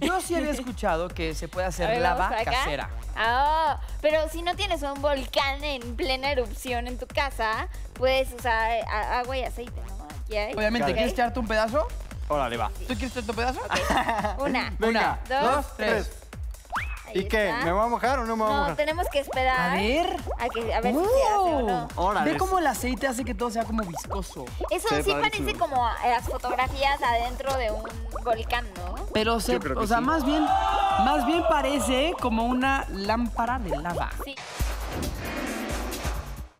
yo sí había escuchado que se puede hacer ver, lava casera. Ah, pero si no tienes un volcán en plena erupción en tu casa, puedes usar eh, agua y aceite, ¿no? Aquí hay. Obviamente. ¿quieres echarte un pedazo? Órale, va. ¿Tú quieres echarte un pedazo? Una, Venga, dos, dos, tres. Ahí ¿Y qué? está. ¿Me voy a mojar o no me voy a No, mojar? tenemos que esperar A ver. a, que, a ver si se hace o no. Órale. Ve cómo el aceite hace que todo sea como viscoso. Eso Sí, sí padrísimo. parece como eh, las fotografías adentro de un volcán, ¿no? Pero se, Yo creo que o sea, sí. más bien, más bien parece como una lámpara de lava. Sí.